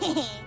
Hehehe